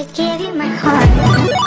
I gave you my heart